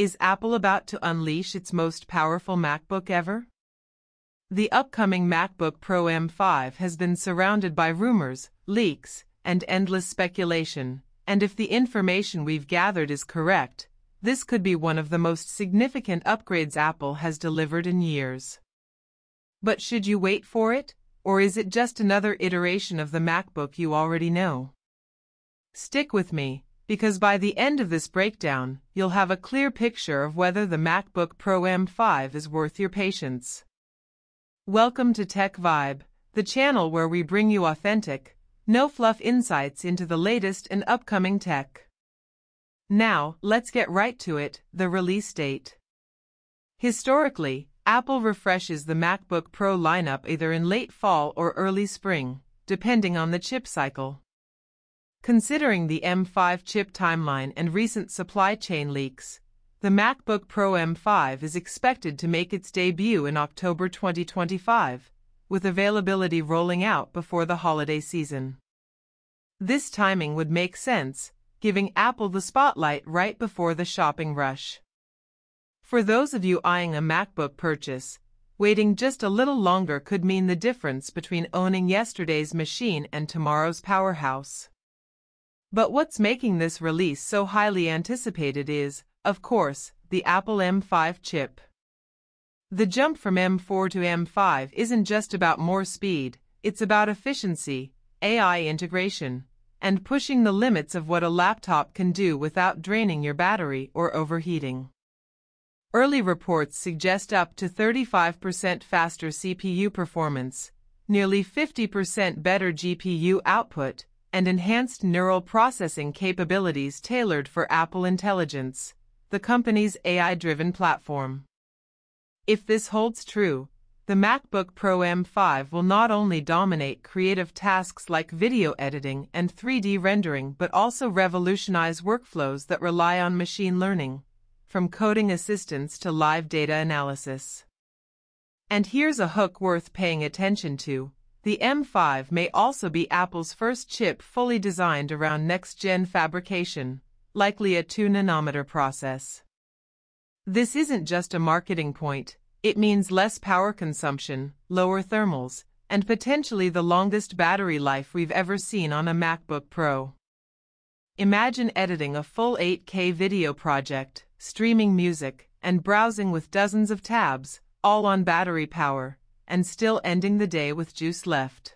Is Apple about to unleash its most powerful MacBook ever? The upcoming MacBook Pro M5 has been surrounded by rumors, leaks, and endless speculation, and if the information we've gathered is correct, this could be one of the most significant upgrades Apple has delivered in years. But should you wait for it, or is it just another iteration of the MacBook you already know? Stick with me, because by the end of this breakdown, you'll have a clear picture of whether the MacBook Pro M5 is worth your patience. Welcome to TechVibe, the channel where we bring you authentic, no fluff insights into the latest and upcoming tech. Now, let's get right to it, the release date. Historically, Apple refreshes the MacBook Pro lineup either in late fall or early spring, depending on the chip cycle. Considering the M5 chip timeline and recent supply chain leaks, the MacBook Pro M5 is expected to make its debut in October 2025, with availability rolling out before the holiday season. This timing would make sense, giving Apple the spotlight right before the shopping rush. For those of you eyeing a MacBook purchase, waiting just a little longer could mean the difference between owning yesterday's machine and tomorrow's powerhouse. But what's making this release so highly anticipated is, of course, the Apple M5 chip. The jump from M4 to M5 isn't just about more speed, it's about efficiency, AI integration, and pushing the limits of what a laptop can do without draining your battery or overheating. Early reports suggest up to 35% faster CPU performance, nearly 50% better GPU output, and enhanced neural processing capabilities tailored for Apple Intelligence, the company's AI-driven platform. If this holds true, the MacBook Pro M5 will not only dominate creative tasks like video editing and 3D rendering but also revolutionize workflows that rely on machine learning, from coding assistance to live data analysis. And here's a hook worth paying attention to. The M5 may also be Apple's first chip fully designed around next-gen fabrication, likely a 2-nanometer process. This isn't just a marketing point, it means less power consumption, lower thermals, and potentially the longest battery life we've ever seen on a MacBook Pro. Imagine editing a full 8K video project, streaming music, and browsing with dozens of tabs, all on battery power, and still ending the day with juice left.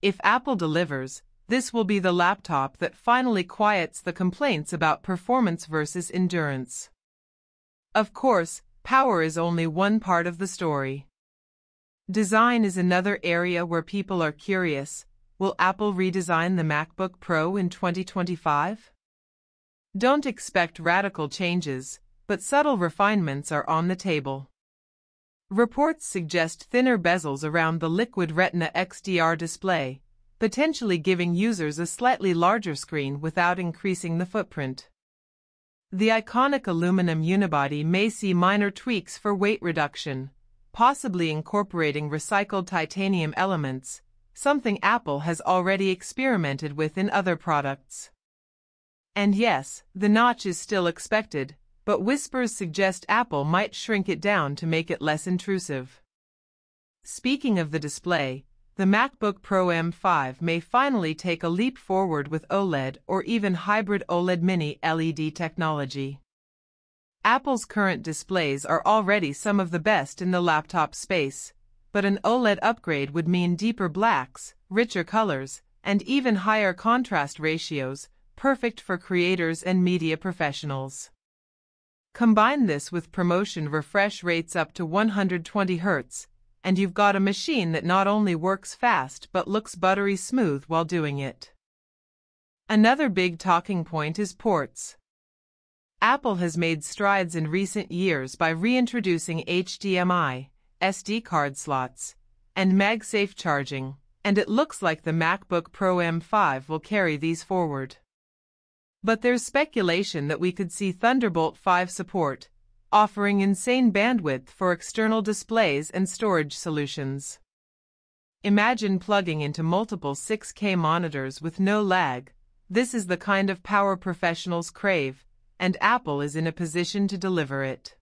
If Apple delivers, this will be the laptop that finally quiets the complaints about performance versus endurance. Of course, power is only one part of the story. Design is another area where people are curious. Will Apple redesign the MacBook Pro in 2025? Don't expect radical changes, but subtle refinements are on the table. Reports suggest thinner bezels around the Liquid Retina XDR display, potentially giving users a slightly larger screen without increasing the footprint. The iconic aluminum unibody may see minor tweaks for weight reduction, possibly incorporating recycled titanium elements, something Apple has already experimented with in other products. And yes, the notch is still expected, but whispers suggest Apple might shrink it down to make it less intrusive. Speaking of the display, the MacBook Pro M5 may finally take a leap forward with OLED or even hybrid OLED mini LED technology. Apple's current displays are already some of the best in the laptop space, but an OLED upgrade would mean deeper blacks, richer colors, and even higher contrast ratios, perfect for creators and media professionals. Combine this with ProMotion refresh rates up to 120 Hz, and you've got a machine that not only works fast but looks buttery smooth while doing it. Another big talking point is ports. Apple has made strides in recent years by reintroducing HDMI, SD card slots, and MagSafe charging, and it looks like the MacBook Pro M5 will carry these forward. But there's speculation that we could see Thunderbolt 5 support, offering insane bandwidth for external displays and storage solutions. Imagine plugging into multiple 6K monitors with no lag. This is the kind of power professionals crave, and Apple is in a position to deliver it.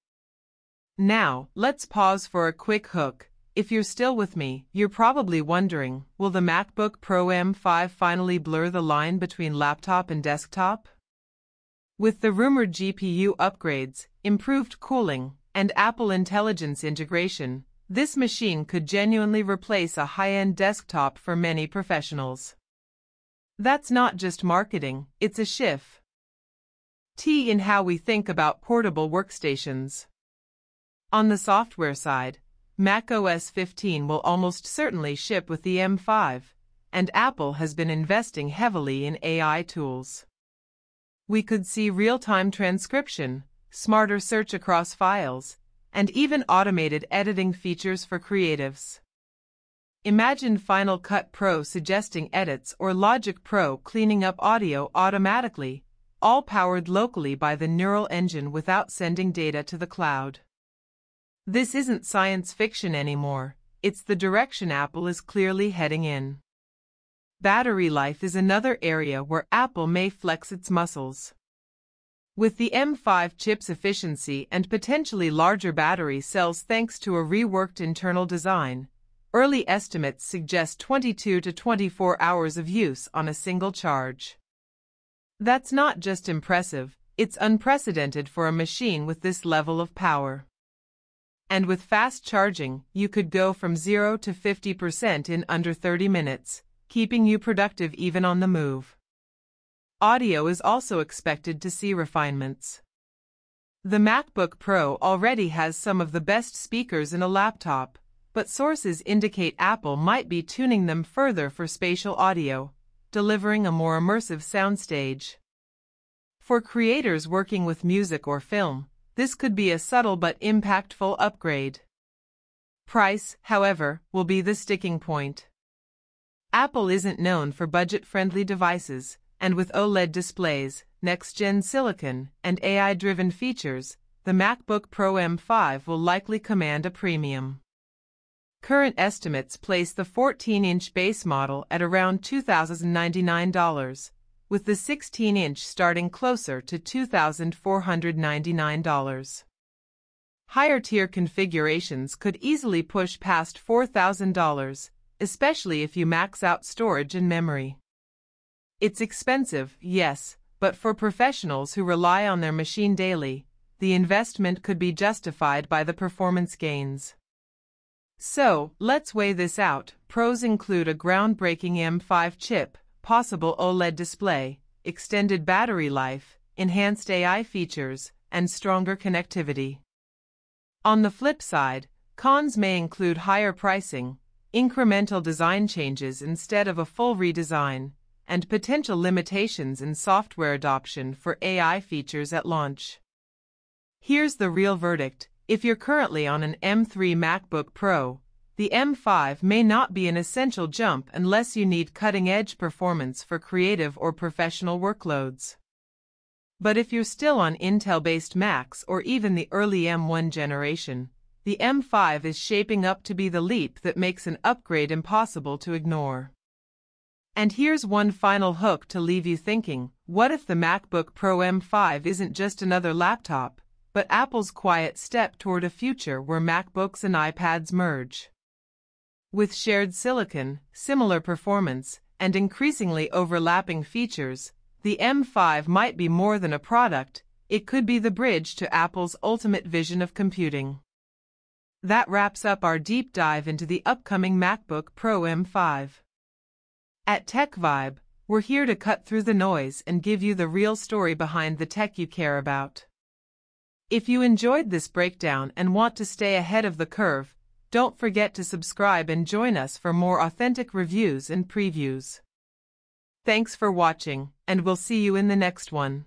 Now, let's pause for a quick hook. If you're still with me, you're probably wondering, will the MacBook Pro M5 finally blur the line between laptop and desktop? With the rumored GPU upgrades, improved cooling, and Apple Intelligence integration, this machine could genuinely replace a high-end desktop for many professionals. That's not just marketing, it's a shift. T in how we think about portable workstations. On the software side, Mac OS 15 will almost certainly ship with the M5, and Apple has been investing heavily in AI tools. We could see real-time transcription, smarter search across files, and even automated editing features for creatives. Imagine Final Cut Pro suggesting edits or Logic Pro cleaning up audio automatically, all powered locally by the neural engine without sending data to the cloud. This isn't science fiction anymore, it's the direction Apple is clearly heading in. Battery life is another area where Apple may flex its muscles. With the M5 chip's efficiency and potentially larger battery cells thanks to a reworked internal design, Early estimates suggest 22 to 24 hours of use on a single charge. That's not just impressive, it's unprecedented for a machine with this level of power. And with fast charging, you could go from 0 to 50% in under 30 minutes, keeping you productive even on the move. Audio is also expected to see refinements. The MacBook Pro already has some of the best speakers in a laptop, but sources indicate Apple might be tuning them further for spatial audio, delivering a more immersive soundstage. For creators working with music or film, this could be a subtle but impactful upgrade. Price, however, will be the sticking point. Apple isn't known for budget-friendly devices, and with OLED displays, next-gen silicon, and AI-driven features, the MacBook Pro M5 will likely command a premium. Current estimates place the 14-inch base model at around $2,099, with the 16-inch starting closer to $2,499. Higher-tier configurations could easily push past $4,000, especially if you max out storage and memory. It's expensive, yes, but for professionals who rely on their machine daily, the investment could be justified by the performance gains. So, let's weigh this out. Pros include a groundbreaking M5 chip, possible OLED display, extended battery life, enhanced AI features, and stronger connectivity. On the flip side, cons may include higher pricing, incremental design changes instead of a full redesign, and potential limitations in software adoption for AI features at launch. Here's the real verdict. If you're currently on an M3 MacBook Pro, the M5 may not be an essential jump unless you need cutting-edge performance for creative or professional workloads. But if you're still on Intel-based Macs or even the early M1 generation, the M5 is shaping up to be the leap that makes an upgrade impossible to ignore. And here's one final hook to leave you thinking, what if the MacBook Pro M5 isn't just another laptop, but Apple's quiet step toward a future where MacBooks and iPads merge. With shared silicon, similar performance, and increasingly overlapping features, the M5 might be more than a product, it could be the bridge to Apple's ultimate vision of computing. That wraps up our deep dive into the upcoming MacBook Pro M5. At TechVibe, we're here to cut through the noise and give you the real story behind the tech you care about. If you enjoyed this breakdown and want to stay ahead of the curve, don't forget to subscribe and join us for more authentic reviews and previews. Thanks for watching, and we'll see you in the next one.